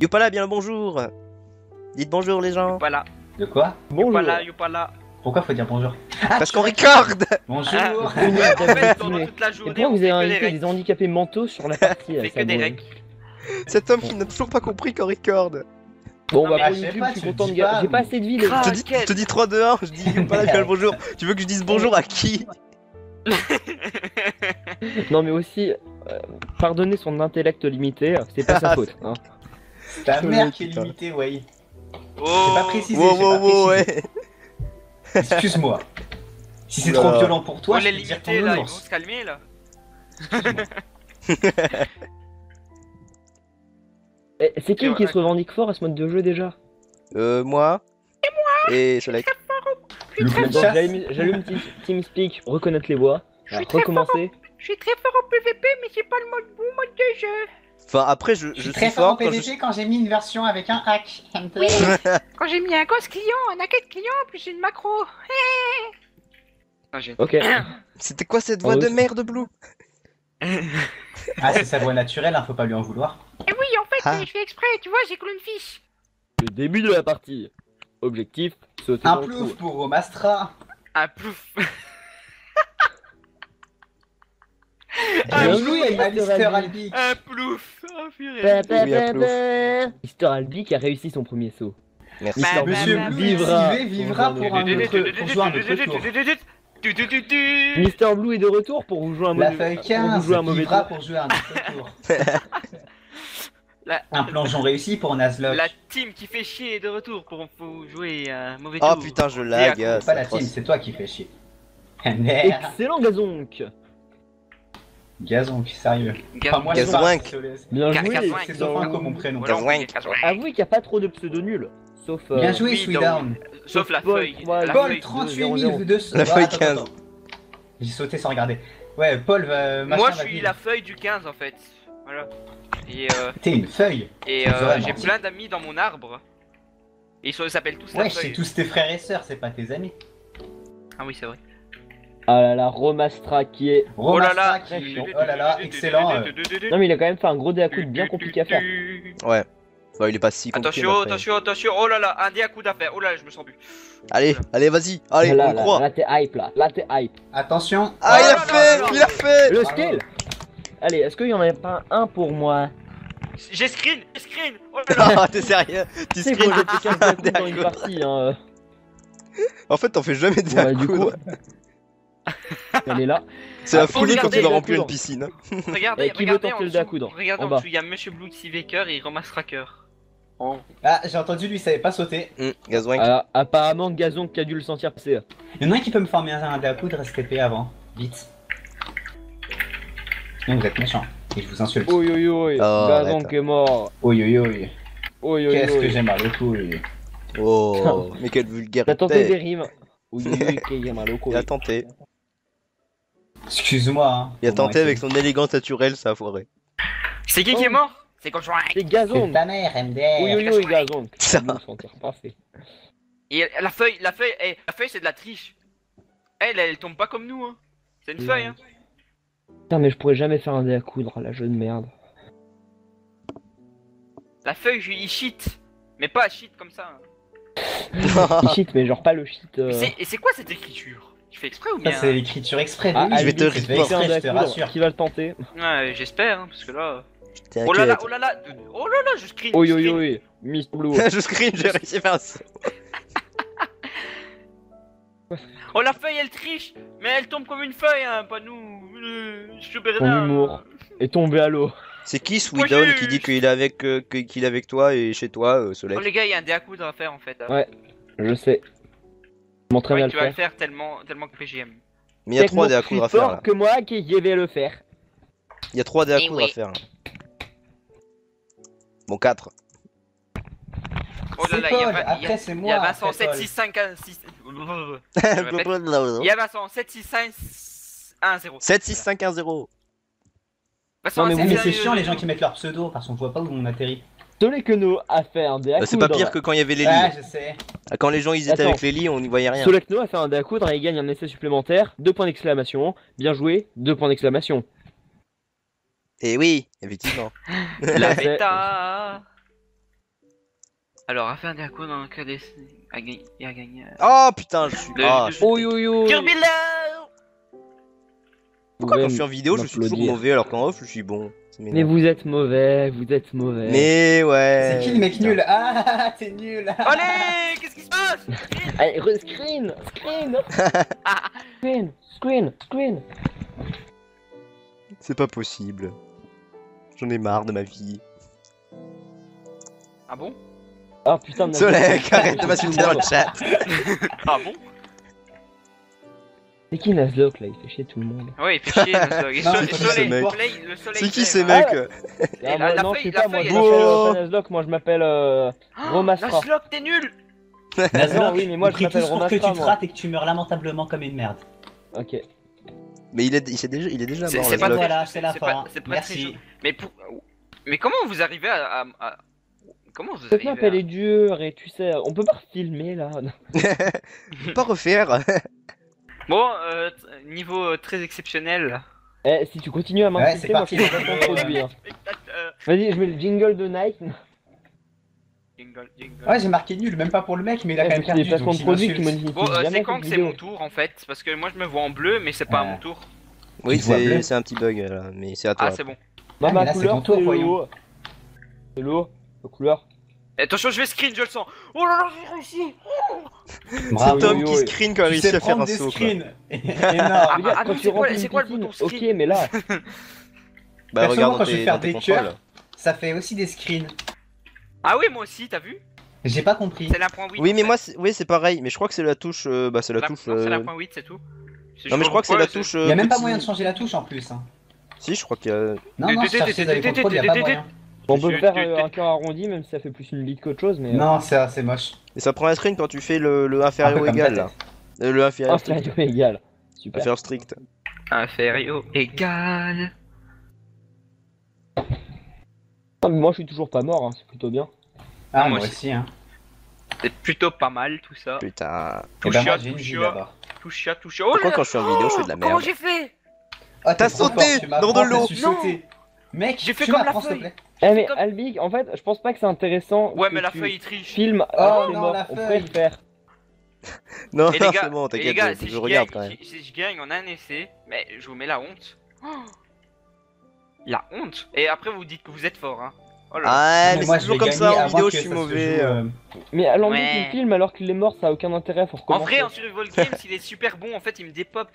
Youpala, bien le bonjour Dites bonjour les gens Voilà. De quoi Bonjour. Youpala. Pourquoi faut dire bonjour Parce qu'on recorde Bonjour Ah, pourquoi vous avez invité des handicapés mentaux sur la partie fait ça que des. Cet homme qui n'a toujours pas compris qu'on recorde Bon bah pour YouTube, je suis content de pas, J'ai pas assez de vie les gars. Ah, je te, dis, quel- je te dis 3, 2, 1, je dis Youpala, bien le bonjour Tu veux que je dise bonjour à qui? Non mais aussi, euh, pardonner son intellect limité, c'est pas sa faute. Hein. Ta mère qui est limitée, ouais. Oh J'ai pas précisé, Wow, j'ai wow, pas wow, précisé. ouais Excuse-moi. Si c'est trop violent pour toi, Oh, je peux dire ton limités là, ils vont se calmer là. Eh, c'est qui Ouais. qui se revendique fort à ce mode de jeu déjà? Euh, moi Et moi Et chat. J'allume j'allume Team- TeamSpeak, reconnaître les voix, Je suis Alors, très recommencer. Je suis très fort au PVP, mais c'est pas le mode bon mode de jeu. Enfin, après, je, Je je suis très fort en fort quand je... PVP quand j'ai mis une version avec un hack. Quand j'ai mis un ghost client, un accueil client, plus une macro. Ah, j'ai- Ok. C'était quoi cette voix de oui. merde, Blue Ah, c'est sa voix naturelle, hein, faut pas lui en vouloir. Et oui, en fait, Ah. je fais exprès, tu vois, j'ai clone fiche. Le début de la partie. Objectif, sauter Un plouf pour Romastra. Un plouf. Un ba, plouf. ba. Mister Albic a réussi son premier saut. Merci. Bah, Mister bah, Monsieur bah, Blue Blue vivra. vivra, pour un autre, pour jouer un autre tour. Mister Blue est de retour pour vous jouer un La mauvais, feuille pour 15 vous jouer un mauvais vivra tour. pour jouer un autre tour. La- Un plongeon réussi pour Nazlock. La team qui fait chier est de retour pour vous jouer un mauvais Oh tour. putain, je lag, ah, Pas c'est la team, c'est toi qui fais chier. Excellent Gazonk Gazon, sérieux. Enfin, moi, Gazouinck. Bien joué. C'est Sofinco mon prénom. Gazouinck. Avouez qu'il n'y a pas trop de pseudo nuls. Sauf. euh, Bien joué, oui, Sweetdown. Sauf la Paul, feuille. Paul, feuille. 38 200. La feuille attends, 15. attends. J'ai sauté sans regarder. Ouais, Paul va. machin Moi, je suis la feuille du 15 en fait. Voilà. Et, euh, T'es une feuille. et C'est euh, j'ai plein d'amis dans mon arbre. Et ils s'appellent tous la Ouais, c'est feuille. tous tes frères et sœurs, c'est pas tes amis. Ah oui, c'est vrai. Ah là là, Romastra qui est. Oh là là. Romastra qui- Oh là là, excellent. euh. Non mais il a quand même fait un gros déacoute bien compliqué à faire. Ouais. Bah, il est pas si compliqué. Attention, attention, attention. Oh là là, un dé à coup d'affaire. Oh là, là, je me sens bu. Allez, allez, vas-y. Allez, là, on là, croit. là t'es hype là, là t'es hype. Attention. Ah, il Oh a là fait là là. Il a fait Le skill Allez, est-ce qu'il y en a pas un pour moi? J'ai screen, j'ai screen. Oh là là. Ah, t'es sérieux? Tu screens moi j'ai fait 15 déacoutes des dans une partie hein. En fait, t'en fais jamais de Bon, bah, du coup, elle est là. C'est la Ah, folie quand tu dois remplir une piscine. Regardez, Eh, qui veut regardez tenter en le dessous. déacoudre Regardez En en dessous, il y a Monsieur Blue Baker et il ramasse Tracker. Oh. Ah, j'ai entendu, lui, il savait pas sauter. Alors, apparemment Gazon qui a dû le sentir passer. Il y en a un qui peut me former un à coudre STP avant. Vite. Sinon, vous êtes méchant. Et je vous insulte. Oi oi oi, Oh, Gazon qui est mort. Oi, oi, oi. Oi oi Qu'est-ce que j'ai mal au couille. Oh, mais quelle T'as tenté des vulgarité. rimes. Oui oui oui, qu'il y a mal au cou. Il a tenté. Excuse-moi. Hein. Il a tenté avec son élégance naturelle, ça a foiré. C'est qui qui est mort? C'est quand je C'est C'est Gazon. ta mère, MDR. Oui oui oui, Gazon. Ça. Et la feuille, la feuille, eh, la feuille c'est de la triche. Elle, elle tombe pas comme nous, hein. C'est une feuille, hein. Putain mais je pourrais jamais faire un dé à coudre, la jeu de merde. La feuille, je- il cheat. Mais pas cheat comme ça. hein. Il cheat mais genre pas le cheat. euh, Et c'est quoi cette écriture? Tu fais exprès ou bien c'est l'écriture exprès. Ah, oui, je vais te je te coudre. rassure. Qui va le tenter Ouais, j'espère, hein, parce que là. T'inquiète. Oh là là, oh là là, oh là là, je screen. Oi screen. oi, Miss Blue. je screen, j'ai réussi à faire un saut. Oh la feuille, elle triche, mais elle tombe comme une feuille, hein, pas nous. Euh, Je suis Ton humour est tombé à l'eau. C'est qui j'ai- qui dit qu'il est avec euh, qu'il est avec toi et chez toi, euh, Soleil Oh les gars, il y a un dé à coudre à faire en fait. hein. Ouais. Je sais. Je m'entraîne Ouais, à le tu vas le faire. tellement, tellement que PGM. Mais il y a Techno trois dés à plus coudre à faire là. que moi qui je vais le faire. Il y a trois dés à Eh coudre à faire. là. Bon, 4. Oh là là, il y a, après c'est il y Vincent après Paul. 76516. Il y a Vincent 76510. 7, 6, 5, 1, 0. Vincent, Non, mais oui, mais c'est c'est chiant les gens qui mettent leur pseudo parce qu'on voit pas où on atterrit. Soleil que nous a fait un dé à Bah, c'est coudre. pas pire que quand il y avait les Ah, lits. je sais. Quand les gens ils étaient Attends. avec les lits, on n'y voyait rien. Solecno a fait un dé à coudre et il gagne un essai supplémentaire. Deux points d'exclamation. Bien joué. Deux points d'exclamation. Et oui, effectivement. La bêta. Alors, afin d'un coup dans le cas des. à gagner. à gagner. euh, Oh putain, je suis. Le- Ah, le- je- Oh yo yo Pourquoi quand je suis en vidéo, je suis toujours mauvais alors qu'en off, je suis bon Mais vous êtes mauvais, vous êtes mauvais. Mais ouais. C'est qui le mec putain. nul? Ah, t'es nul Allez Qu'est-ce qui se passe? Allez, re- screen Screen Screen Screen Screen C'est pas possible. J'en ai marre de ma vie. Ah bon? Ah putain, Solek, arrête de m'insulter dans le chat. Ah bon? C'est qui Nazlock là? Il fait chier tout le monde. Ouais, il fait chier le soleil. Non, Le c'est soleil, le soleil, le soleil. C'est qui fait, ce hein. mec Ah, Et Ah, la- moi, la non, feuille- je sais la pas, moi feuille, je elle- m'appelle euh, pas moi je m'appelle euh, Ah, Romastra. T'es nul Nazlock, oui, mais moi, je prie m'appelle tous pour que Romastra, tu te moi. rates et que tu meurs lamentablement comme une merde. Ok. Mais il est, il, s'est déjà, il est déjà C'est- mort. c'est pas. Voilà, c'est la c'est pas- fin. c'est pas très Merci. Mais pour... Mais comment vous arrivez à... à- à- Comment vous Cette arrivez map à... elle est dure et tu sais, on peut pas filmer là. Pas refaire. Bon, euh, niveau euh, très exceptionnel. Eh, si tu continues à Ouais, c'est m'insulter, moi parti. je vais pas ton produit. Spectateur. Vas-y, je mets le jingle de Nike. Jingle, jingle. Ouais, j'ai marqué nul, même pas pour le mec, mais il a Eh, quand même perdu. des placements donc de il produits qui m'insulte. modifient Bon, euh, jamais c'est quand cette que c'est vidéo. mon tour en fait? Parce que moi je me vois en bleu, mais c'est pas à mon tour. Oui, Tu te vois bleu. c'est c'est un petit bug là, mais c'est à toi. Ah, c'est bon. Bah, Ah, ma là, c'est couleur, ton tour, c'est le voyons. haut. C'est le haut, la couleur. Eh, Attention, je vais screen, je le sens. Oh là là, j'ai réussi. C'est Bravo. Tom oui, qui screen quand il Tu réussi sais à faire prendre un des saut. quoi. screens. Ah, Énorme. Regarde, ah quand non, tu c'est quoi- remplis c'est une quoi le piscine, bouton ok, screen mais là, Bah Personnellement, regarde quand dans je vais tes, faire dans tes des contrôles. Ça fait aussi des screens. Ah oui, moi aussi, t'as vu J'ai pas compris. C'est la point 8. Oui, mais moi, c'est- oui, c'est pareil. Mais je crois que c'est la touche. euh, Bah, c'est la touche. Non, c'est la euh, point 8, c'est tout. Non, mais je crois que c'est la touche. Il y a même pas moyen de changer la touche en plus. hein. Si, je crois qu'il y a. Non, non, je cherchais dans les contrôles, y a pas moyen. On peut faire euh, un cœur arrondi, même si ça fait plus une bite qu'autre chose, mais. euh, Non, c'est c'est moche. Et ça prend un screen quand tu fais le, le inférieur égal là. Euh, Le inférieur stade égal. Super. Inférieur strict. Inférieur égal. Ah, mais moi je suis toujours pas mort, hein, c'est plutôt bien. Ah, moi moi aussi. aussi. Hein. C'est plutôt pas mal tout ça. Putain. Touche-à. d'abord. Touche-à, touche-à. Oh Pourquoi quand je suis en vidéo, je fais de la Comment merde j'ai fait Oh, T'as sauté dans de l'eau. Non. Mec, J'ai fait comme la m'apprends, s'il te feuille. Eh mais comme- Albig, en fait, je pense pas que c'est intéressant. Ouais, que mais la tu feuille il triche. Oh, alors que t'es non, mort. la On. Non, Et non, c'est bon, t'inquiète, je, si je je, regarde gagne, quand même. si, si je gagne en un essai, mais je vous mets la honte. Oh. La honte. Et après vous dites que vous êtes fort, hein. Oh là. Ah, Mais c'est toujours comme ça en vidéo, je suis mauvais. joue, euh. euh, Mais à l'envie Ouais. qu'il filme alors qu'il est mort, ça a aucun intérêt, faut En vrai, en survival game, s'il est super bon, en fait, il me dépop.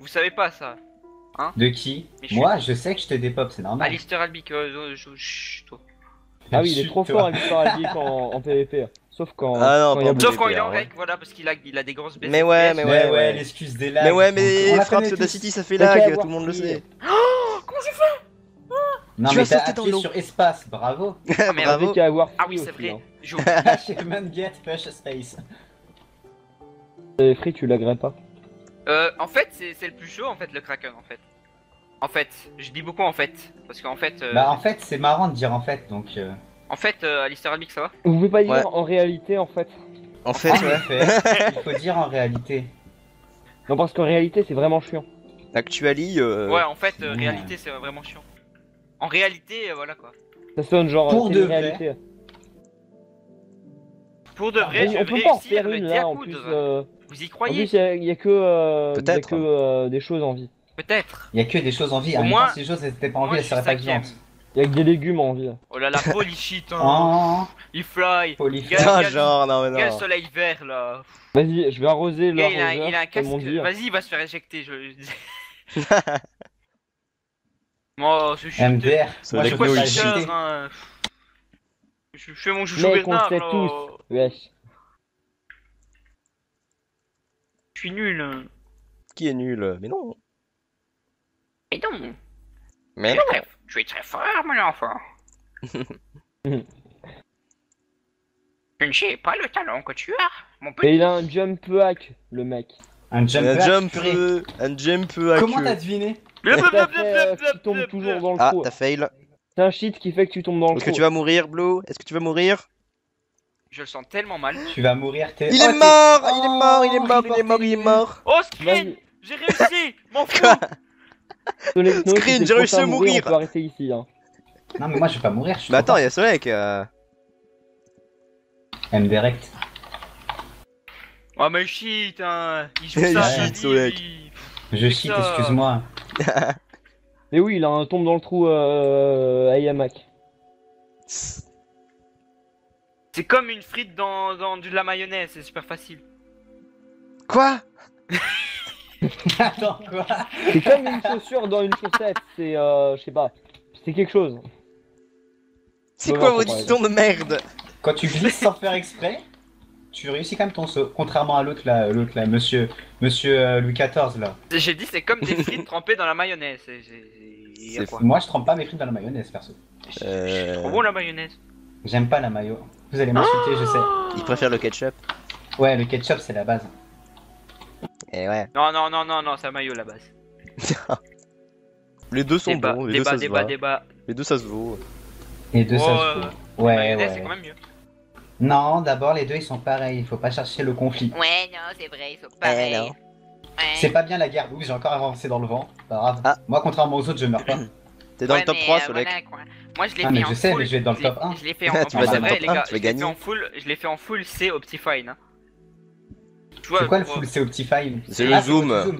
Vous savez pas ça. De qui Moi, je sais que je te dépop, c'est normal. Alistair Albic, euh, je- toi. Ah oui, il est trop fort avec Albic en, en PvP. Sauf quand. Ah non, quand il y a pas Sauf quand il est en ouais. règle, voilà, parce qu'il a, il a des grosses baisses. Mais ouais, mais ouais, ouais, ouais. l'excuse des lags. Mais ouais, mais tous. Audacity ça fait lag, tout le monde le sait. Non, Tu mais as t'as appuyé sur espace, bravo. Ah, merde. Bravo. Avec à avoir Ah oui, c'est vrai. hein. J'ai oublié. Achievement get push space. Et free, tu l'agrées pas. Euh, en fait, c'est le plus chaud, en fait, le Kraken, en fait. En fait, je dis beaucoup en fait. Parce qu'en fait, euh, Bah, en fait, c'est marrant de dire en fait, donc. euh, en fait, euh, Alistair Albic, ça va? Vous pouvez pas dire Ouais. en réalité en fait. En fait, En ouais. effet, il faut dire en réalité. Non, parce qu'en réalité, c'est vraiment chiant. Actually, euh, Ouais, en fait, euh, ouais. réalité, c'est vraiment chiant. En réalité, euh, voilà quoi. Ça sonne genre. Pour de vrai. réalité. Pour de vrai, je on peut pas en faire une là en plus. Vous y En croyez plus, il y a- il y, a que, euh, y a Peut-être. que euh, des choses en vie. Peut-être. Il y a que des choses en vie. Au En moins- si les choses n'étaient pas en vie, elles seraient pas vivantes. Il y a que des légumes en vie. Oh là là, holy shit, hein. Oh, Il fly. Quel- quel- genre, non, mais Quel non. soleil vert là. Vas-y, je vais arroser Le il, a, l'arroseur, il a un casque. Vas-y, il va se faire éjecter. Je... oh, je suis. MDR. Ça Moi, je chuter. hein. Je fais mon le Bernard tous. Wesh. Je suis nul. Qui est nul? Mais non. Mais non. Mais Je non. suis très- Je suis très fort, mon enfant. Je ne sais pas le talent que tu as, mon petit. Et il a un jump hack, le mec. Un jump Un back, jump, euh, un jump à Comment t'as deviné? Fait, euh, tu tombes toujours dans le Ah, trou. t'as fail. C'est un cheat qui fait que tu tombes dans le Est-ce trou. que tu vas mourir, Blue? Est-ce que tu vas mourir? Je le sens tellement mal. Tu vas mourir, t'es. Il Oh, est mort Oh, Il est mort Il est mort Il est mort Il est mort Oh, screen. J'ai réussi M'en fous Screen, j'ai réussi à mourir, mourir. On peut arrêter ici. Hein. Non, mais moi je vais pas mourir, je suis. Mais trop attends, il y a Solek. euh. M direct. Oh mais shit, hein. Il joue ça, dis, Solek. Je ça. excuse-moi. Mais oui, il a un tombe dans le trou euh, à Yamak. C'est comme une frite dans, dans de la mayonnaise, c'est super facile. Quoi Attends, quoi C'est comme une chaussure dans une chaussette. C'est, euh, je sais pas. C'est quelque chose. C'est quoi vos dictons de merde Quand tu glisses sans faire exprès, tu réussis quand même ton saut. Contrairement à l'autre là, l'autre là, monsieur, monsieur euh, Louis XIV là. J'ai dit c'est comme des frites trempées dans la mayonnaise. C'est c'est- y a C'est quoi Moi je trempe pas mes frites dans la mayonnaise perso. C'est Euh. trop bon la mayonnaise. J'aime pas la mayo. Vous allez m'insulter, je sais. Il préfère le ketchup. Ouais, le ketchup c'est la base. Et ouais. Non, non, non, non, non, c'est la mayo la base. Les deux sont Débat, bons, les deux débat, ça se débat, va. débat. Les deux ça se vaut. Et deux Oh, ça se euh, vaut. Ouais, c'est ouais. quand même mieux. Non, d'abord les deux ils sont pareils, il faut pas chercher le conflit. Ouais, non, c'est vrai, ils sont Eh pareils. non. Ouais. C'est pas bien la guerre, ouh j'ai encore avancé dans le vent, pas grave. Ah. Moi contrairement aux autres je meurs pas. T'es dans Ouais, le top mais, 3, euh, Solek. voilà, quoi. Moi je l'ai Ah, fait mais en je sais, full. mais je vais être dans le top 1. Je l'ai fait en, Tu en vas plus, dans c'est le vrai, top les 1, gars. tu Je vas l'ai fait gagner. en full. Je l'ai fait en full C Optifine. Hein. Tu vois, C'est quoi le full C Optifine C'est le Ah, zoom. le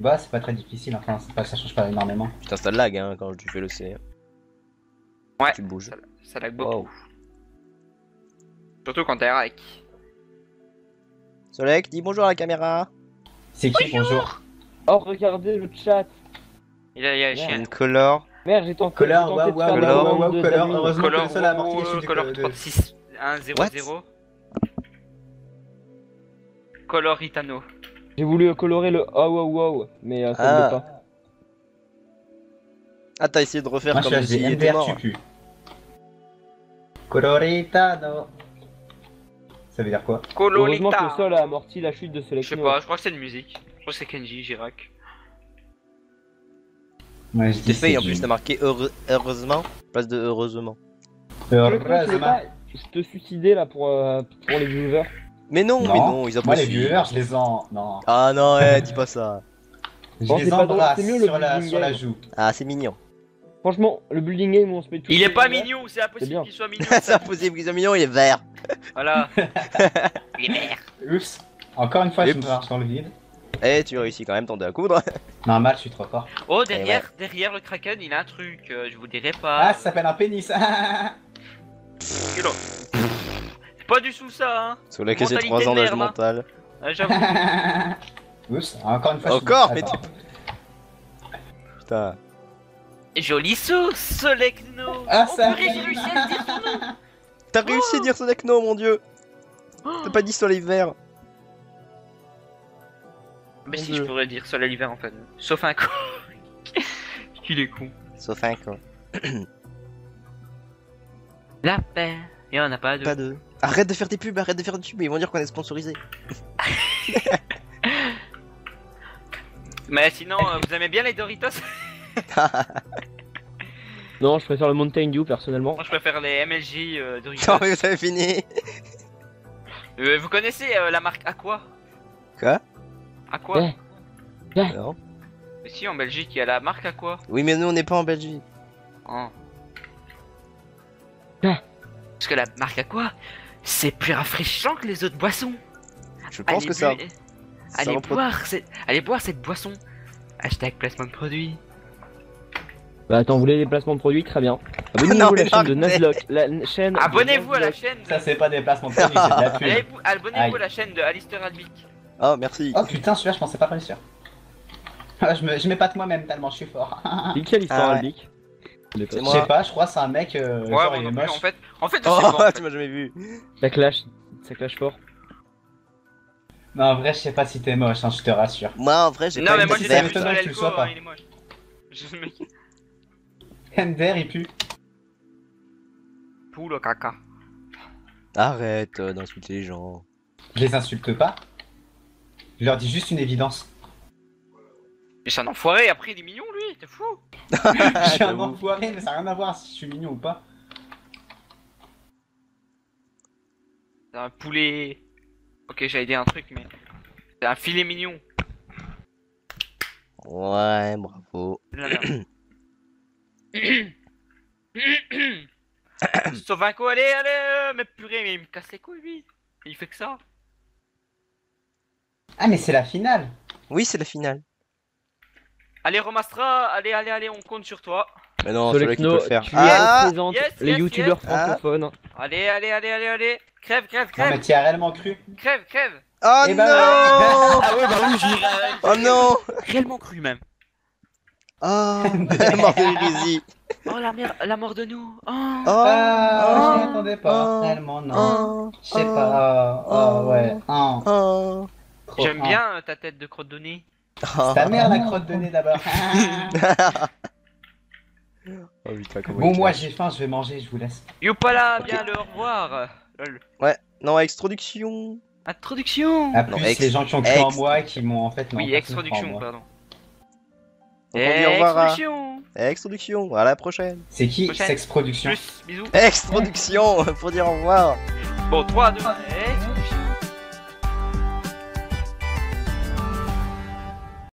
Bah c'est pas très difficile, enfin pas, ça change pas énormément. Putain, ça lag hein quand tu fais le C. Ouais. Tu bouges. Ça, ça lag beaucoup. Wow. Surtout quand t'es hack. Solek, dis bonjour à la caméra. C'est qui bonjour? Oh, regardez le chat. Il a, il a. Une color. Merde, j'ai tenté, Color, waouh, waouh, waouh, waouh, Color, heureusement que Color, le seul à oh, chiffres du- Color de- 36 1 0 What? 0. Color Itano. J'ai voulu colorer le oh wow wow, mais euh, ça Ah. ne l'est pas. Ah, t'as essayé de refaire Moi comme à s'il était mort. Coloritano. Ça veut dire quoi? Heureusement que le sol a amorti la chute de Je sais pas, je crois que c'est une musique. Je crois que c'est Kenji Girac. Ouais, je fait, c'est en plus, t'as marqué heureusement. Place de heureusement. Heureusement. pas te suicider là pour, euh, pour les viewers Mais non, Non, mais non, ils Moi les apprécient. viewers je les en... Non. Ah non, eh, dis pas ça. Je Bon, les embrasse c'est mieux le sur, la, sur joue. Ah, c'est mignon. Franchement, le building game où on se met tout Il est pas mignon, c'est C'est impossible bien. qu'il soit mignon. c'est impossible qu'ils soient mignons, il est vert. Voilà. Les mères. Oups. Encore une fois je me marche dans le vide. Eh, tu réussis quand même ton dé à coudre. Normal je suis trop fort. Oh, derrière, derrière le Kraken, il a un truc. euh, je vous dirai pas. Ah ça s'appelle un pénis. C'est pas du tout ça, hein. Sur lequel c'est Mentalité 3 ans d'âge hein. mental. Ah, J'avoue. Oups. Encore une fois je suis- Encore, mais Attends. Putain. Joli sauce, Solecno. Ah Oh, ça purée, j'ai réussi à dire son nom. T'as réussi à dire Solekno, mon dieu. T'as pas dit soleil vert. Mais si, je pourrais dire soleil l'hiver en fait. Sauf un con. Il est con. Sauf un quoi. La paix. Et on a pas de. Pas de. Arrête de faire des pubs, arrête de faire des pubs, ils vont dire qu'on est sponsorisé. Mais sinon, euh, vous aimez bien les Doritos Non, je préfère le Mountain Dew personnellement. Moi, je préfère les MLJ euh, Doritos. Non, mais ça avait fini. Euh, vous connaissez euh, la marque Aqua? Quoi? Aqua Ouais. Non. Mais si, en Belgique, il y a la marque Aqua. Oui, mais nous on n'est pas en Belgique. Oh. Ah. Parce que la marque Aqua, c'est plus rafraîchissant que les autres boissons. Je pense Allez que ça. Allez reprend- boire, cette... allez boire cette boisson. Hashtag placement de produit. Bah attends, vous voulez les placements de produits Très bien. Abonnez-vous à la chaîne de. Nuzlocke. La chaîne. de Abonnez-vous à la chaîne. Ça c'est pas des placements de produits, c'est de la pub. Allez, vous- Abonnez-vous à la chaîne de Alistair Albic. Ah, merci. Oh putain celui-là je pensais pas réussir. Ah, je me- je m'épate moi-même tellement je suis fort. C'est quelle histoire, Ah ouais. Albic Je. C'est moi. sais pas, je crois que c'est un mec, euh, Ouais, genre moi il est non plus, moche. en fait. En fait, je sais Oh, pas. en fait. tu m'as jamais vu. Ça clash, ça clash fort. Non en vrai je sais pas si t'es moche, hein, je te rassure. Moi en vrai, j'ai Non, pas mais une moi j'ai verte. m'étonnerait sur que tu le sois pas. il est moche. Je me MDR il pue. Pou le caca. Arrête euh, d'insulter les gens. Je les insulte pas. Je leur dis juste une évidence. Mais c'est un enfoiré, après il est mignon lui, t'es fou. je suis un enfoiré mais ça n'a rien à voir si je suis mignon ou pas. C'est un poulet. Ok, j'allais dire un truc, mais. C'est un filet mignon. Ouais, bravo. La merde. Sovinco, allez, allez, euh, mais purée, mais il me casse les couilles, lui. Il fait que ça. Ah, mais c'est la finale. Oui, c'est la finale. Allez, Romastra, allez, allez, allez, on compte sur toi. Mais non, c'est lui qui peut le faire. tu Ah représentes Yes, les yes, youtubeurs yes. Ah. francophones. Allez, allez, allez, allez, allez. Crève, crève, Non, mais crève, t'y as réellement cru. crève, crève. Oh Eh ben, non Ah ouais, bah oui, j'y Oh non réellement cru même. Oh Mort de l'hérésie. Oh la merde, la mort de nous. Oh. Oh Ah, oh, je m'y attendais pas. oh, Réellement, non. oh, Je sais pas. Oh, oh, ouais. Oh, oh, J'aime oh. bien euh, ta tête de crotte de nez. Ta mère, la crotte de nez d'abord. Oh putain, comment bon, il moi clash. j'ai faim, je vais manger, je vous laisse. Youpala, Ok. bien le au revoir. Lol. Non, extroduction Introduction. À Non, plus, ex- les gens qui ont cru en ex- moi et qui m'ont en fait. non, oui, personne croit en extroduction, moi. pardon. On dit au revoir à- Extroduction. Extroduction, à la prochaine C'est qui Prochaine. Sex Production Plus, bisous. Extroduction, pour dire au revoir Bon, 3, 2, 1,